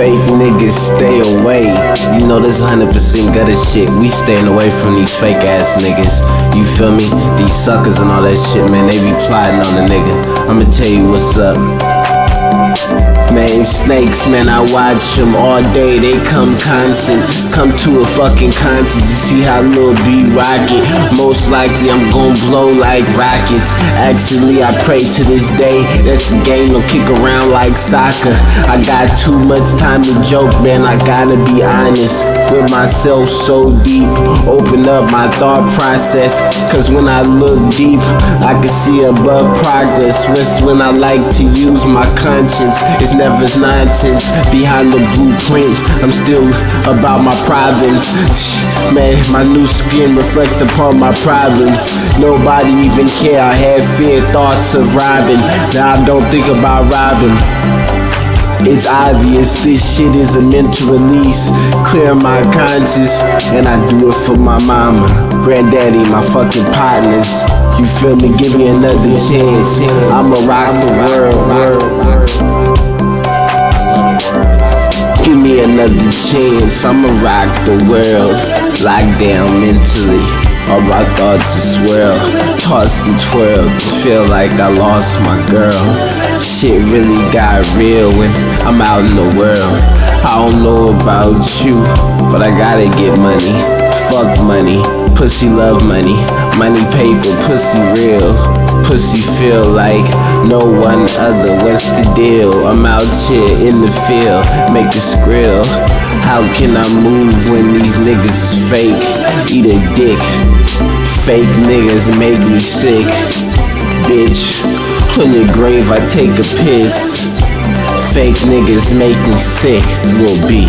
Fake niggas stay away. You know this 100% gutter shit. We staying away from these fake ass niggas. You feel me? These suckers and all that shit, man. They be plotting on the nigga. I'ma tell you what's up. Man, snakes, man, I watch them all day. They come constant, come to a fucking concert to see how Lil B rock it. Most likely, I'm gon' blow like rockets. Actually, I pray to this day that the game don't kick around like soccer. I got too much time to joke, man. I gotta be honest with myself so deep. Open up my thought process, cause when I look deep, I can see above progress. Rest when I like to use my conscience. It's never nonsense behind the blueprint. I'm still about my problems. Shh, Man, my new skin reflect upon my problems. Nobody even care. I had fear thoughts of robbing. Now I don't think about robbing. It's obvious this shit is a mental release. Clear my conscience, and I do it for my mama, granddaddy, my fucking partners. You feel me? Give me another chance. I'ma rock the world. Another chance. I'ma rock the world. Locked down mentally. All my thoughts are swirl. Tossed and twirled. Feel like I lost my girl. Shit really got real when I'm out in the world. I don't know about you, but I gotta get money. Fuck money. Pussy love money. Money paper, pussy real. Pussy feel like no one other. What's the deal? I'm out here in the field, make a skrill. How can I move when these niggas is fake? Eat a dick. Fake niggas make me sick. Bitch, in your grave I take a piss. Fake niggas make me sick. Will be.